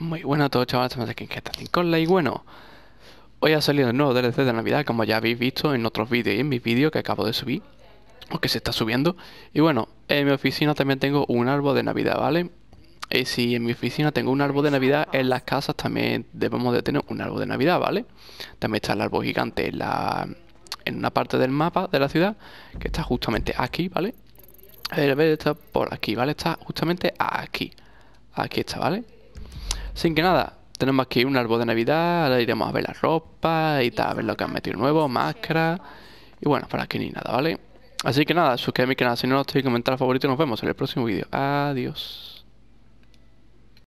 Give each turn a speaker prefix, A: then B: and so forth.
A: Muy bueno a todos chavales, estamos aquí en GTA 5 y bueno Hoy ha salido el nuevo DLC de Navidad como ya habéis visto en otros vídeos y en mis vídeos que acabo de subir O que se está subiendo Y bueno, en mi oficina también tengo un árbol de Navidad, ¿vale? Y si en mi oficina tengo un árbol de Navidad, en las casas también debemos de tener un árbol de Navidad, ¿vale? También está el árbol gigante en, la, en una parte del mapa de la ciudad Que está justamente aquí, ¿vale? El verde está por aquí, ¿vale? Está justamente aquí Aquí está, ¿vale? Sin que nada, tenemos aquí un árbol de Navidad, ahora iremos a ver la ropa y tal, a ver lo que han metido nuevo, máscara. Y bueno, para aquí ni nada, ¿vale? Así que nada, suscríbete a mi canal si no lo estoy, comentar favorito y nos vemos en el próximo vídeo. Adiós.